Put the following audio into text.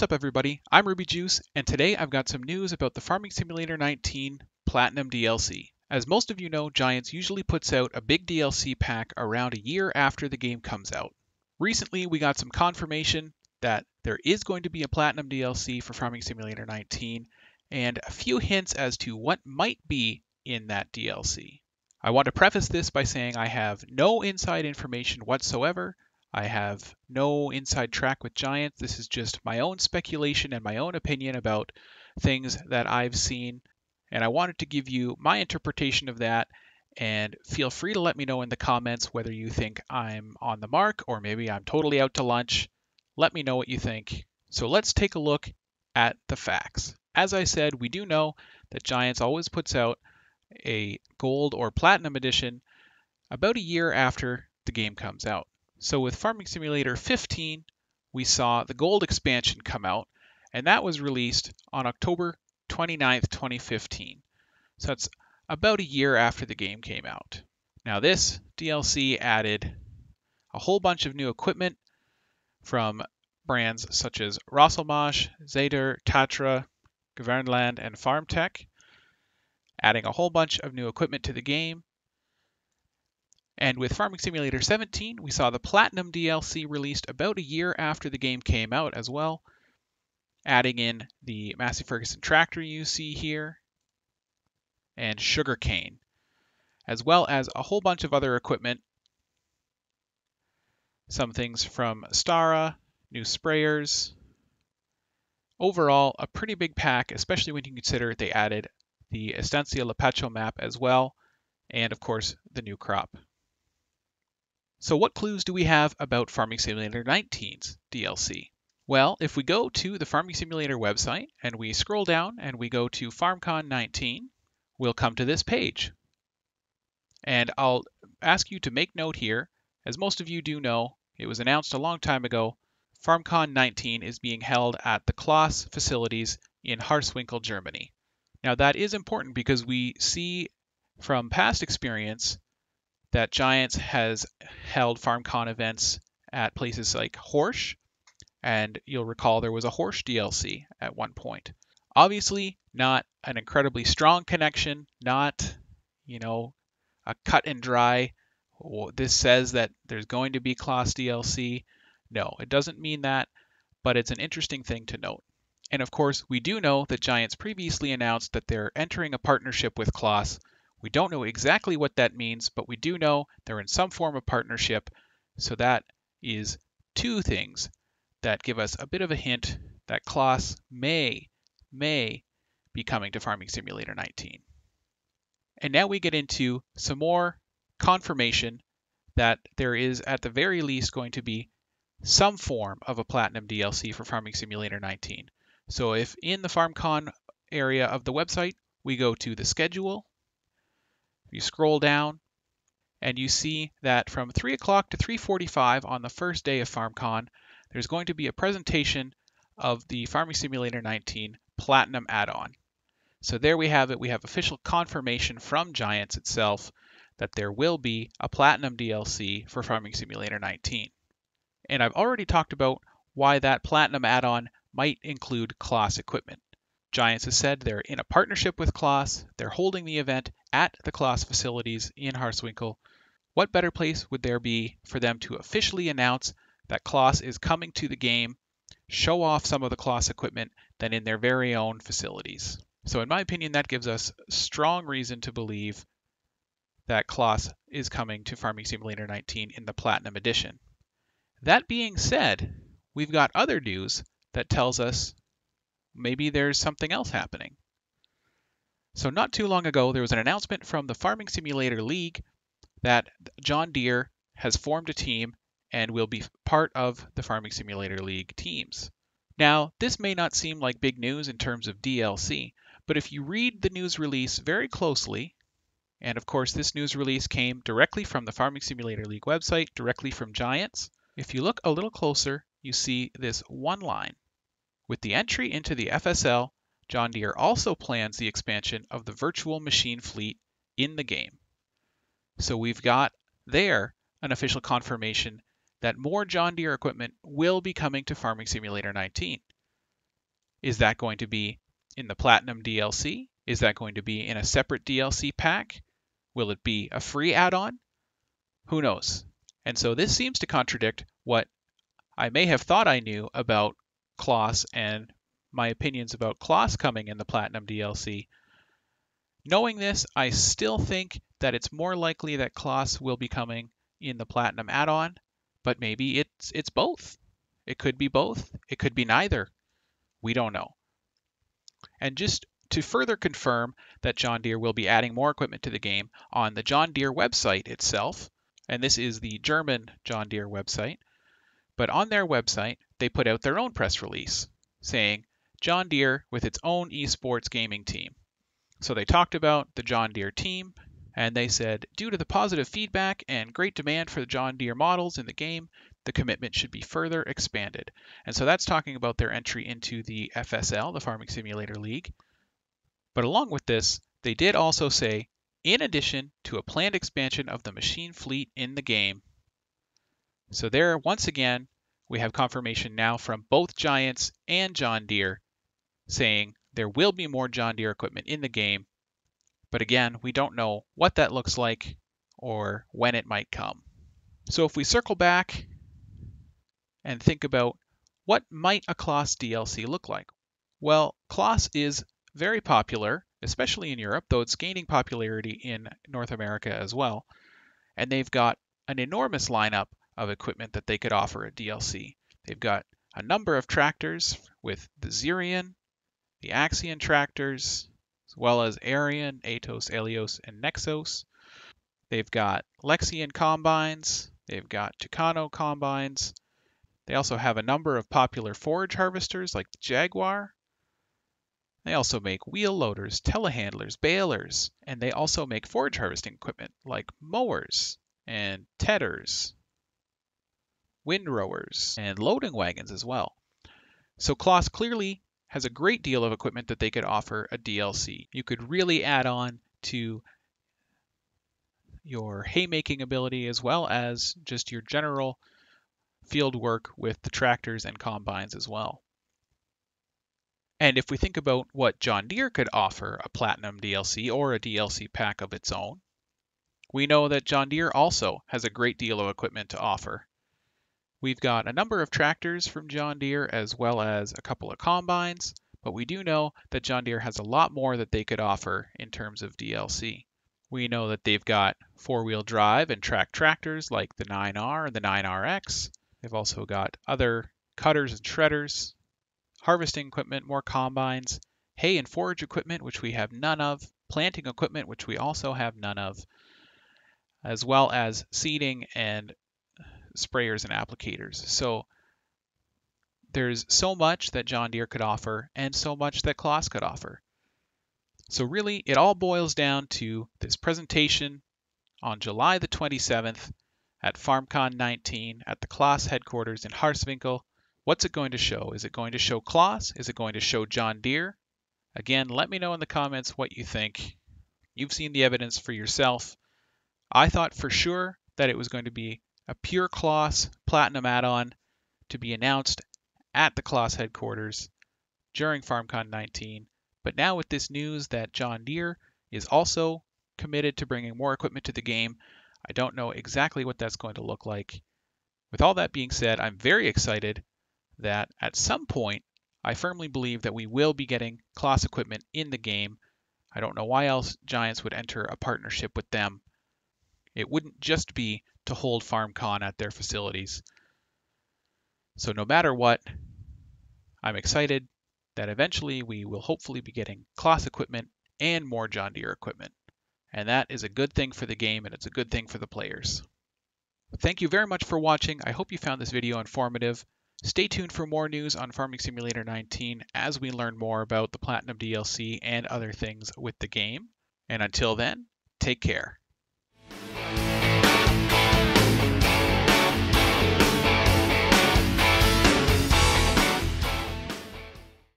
What's up everybody, I'm Reuby Juice, and today I've got some news about the Farming Simulator 19 Platinum DLC. As most of you know, Giants usually puts out a big DLC pack around a year after the game comes out. Recently we got some confirmation that there is going to be a Platinum DLC for Farming Simulator 19, and a few hints as to what might be in that DLC. I want to preface this by saying I have no inside information whatsoever, I have no inside track with Giants. This is just my own speculation and my own opinion about things that I've seen. And I wanted to give you my interpretation of that. And feel free to let me know in the comments whether you think I'm on the mark or maybe I'm totally out to lunch. Let me know what you think. So let's take a look at the facts. As I said, we do know that Giants always puts out a gold or platinum edition about a year after the game comes out. So with Farming Simulator 15, we saw the Gold expansion come out, and that was released on October 29th, 2015. So that's about a year after the game came out. Now this DLC added a whole bunch of new equipment from brands such as Rostselmash, Zetor, Tatra, Kverneland, and FarmTech, adding a whole bunch of new equipment to the game, and with Farming Simulator 17, we saw the Platinum DLC released about a year after the game came out as well, adding in the Massey Ferguson tractor you see here and sugarcane, as well as a whole bunch of other equipment. Some things from Stara, new sprayers. Overall, a pretty big pack, especially when you consider they added the Estancia Lapacho map as well, and of course the new crop. So what clues do we have about Farming Simulator 19's DLC? Well, if we go to the Farming Simulator website and we scroll down and we go to FarmCon 19, we'll come to this page. And I'll ask you to make note here, as most of you do know, it was announced a long time ago, FarmCon 19 is being held at the CLAAS facilities in Harsewinkel, Germany. Now that is important because we see from past experience that Giants has held FarmCon events at places like Horsch, and you'll recall there was a Horsch DLC at one point. Obviously, not an incredibly strong connection, not, you know, a cut and dry. This says that there's going to be CLAAS DLC. No, it doesn't mean that, but it's an interesting thing to note. And of course, we do know that Giants previously announced that they're entering a partnership with CLAAS we don't know exactly what that means, but we do know they're in some form of partnership. So that is two things that give us a bit of a hint that CLAAS may, may be coming to Farming Simulator 19. And now we get into some more confirmation that there is at the very least going to be some form of a Platinum DLC for Farming Simulator 19. So if in the FarmCon area of the website, we go to the schedule you scroll down and you see that from 3 o'clock to 3.45 on the first day of FarmCon, there's going to be a presentation of the Farming Simulator 19 Platinum add-on. So there we have it. We have official confirmation from Giants itself that there will be a Platinum DLC for Farming Simulator 19. And I've already talked about why that Platinum add-on might include CLAAS equipment. Giants has said they're in a partnership with CLAAS. They're holding the event at the CLAAS facilities in Harsewinkel. What better place would there be for them to officially announce that CLAAS is coming to the game, show off some of the CLAAS equipment than in their very own facilities? So, in my opinion, that gives us strong reason to believe that CLAAS is coming to Farming Simulator 19 in the Platinum Edition. That being said, we've got other news that tells us maybe there's something else happening. So, not too long ago, there was an announcement from the Farming Simulator League that John Deere has formed a team and will be part of the Farming Simulator League teams. Now, this may not seem like big news in terms of DLC, but if you read the news release very closely, and of course, this news release came directly from the Farming Simulator League website, directly from Giants. If you look a little closer, you see this one line with the entry into the FSL, John Deere also plans the expansion of the virtual machine fleet in the game. So we've got there an official confirmation that more John Deere equipment will be coming to Farming Simulator 19. Is that going to be in the Platinum DLC? Is that going to be in a separate DLC pack? Will it be a free add on? Who knows? And so this seems to contradict what I may have thought I knew about CLAAS and my opinions about CLAAS coming in the Platinum DLC. Knowing this, I still think that it's more likely that CLAAS will be coming in the Platinum add-on, but maybe it's it's both. It could be both. It could be neither. We don't know. And just to further confirm that John Deere will be adding more equipment to the game on the John Deere website itself, and this is the German John Deere website, but on their website, they put out their own press release saying John Deere with its own esports gaming team. So they talked about the John Deere team, and they said, due to the positive feedback and great demand for the John Deere models in the game, the commitment should be further expanded. And so that's talking about their entry into the FSL, the Farming Simulator League. But along with this, they did also say, in addition to a planned expansion of the machine fleet in the game. So there, once again, we have confirmation now from both Giants and John Deere saying there will be more John Deere equipment in the game, but again, we don't know what that looks like or when it might come. So if we circle back and think about what might a CLAAS DLC look like? Well, CLAAS is very popular, especially in Europe, though it's gaining popularity in North America as well. And they've got an enormous lineup of equipment that they could offer at DLC. They've got a number of tractors with the Xerion, the Axion tractors, as well as Arion, Atos, Elios, and Nexos. They've got Lexion combines, they've got Tucano combines. They also have a number of popular forage harvesters like the Jaguar. They also make wheel loaders, telehandlers, balers, and they also make forage harvesting equipment like mowers and tedders, windrowers, and loading wagons as well. So CLAAS clearly has a great deal of equipment that they could offer a DLC. You could really add on to your haymaking ability as well as just your general field work with the tractors and combines as well. And if we think about what John Deere could offer a Platinum DLC or a DLC pack of its own, we know that John Deere also has a great deal of equipment to offer. We've got a number of tractors from John Deere as well as a couple of combines, but we do know that John Deere has a lot more that they could offer in terms of DLC. We know that they've got four-wheel drive and track tractors like the 9R and the 9RX. They've also got other cutters and shredders, harvesting equipment, more combines, hay and forage equipment, which we have none of, planting equipment, which we also have none of, as well as seeding and sprayers and applicators. So there's so much that John Deere could offer and so much that CLAAS could offer. So really, it all boils down to this presentation on July the 27th at FarmCon 19 at the CLAAS headquarters in Harsewinkel. What's it going to show? Is it going to show CLAAS? Is it going to show John Deere? Again, let me know in the comments what you think. You've seen the evidence for yourself. I thought for sure that it was going to be a pure CLAAS Platinum add-on to be announced at the CLAAS headquarters during FarmCon 19. But now with this news that John Deere is also committed to bringing more equipment to the game, I don't know exactly what that's going to look like. With all that being said, I'm very excited that at some point, I firmly believe that we will be getting CLAAS equipment in the game. I don't know why else Giants would enter a partnership with them. It wouldn't just be to hold FarmCon at their facilities. So no matter what, I'm excited that eventually we will hopefully be getting CLAAS equipment and more John Deere equipment. And that is a good thing for the game and it's a good thing for the players. Thank you very much for watching. I hope you found this video informative. Stay tuned for more news on Farming Simulator 19 as we learn more about the Platinum DLC and other things with the game. And until then, take care.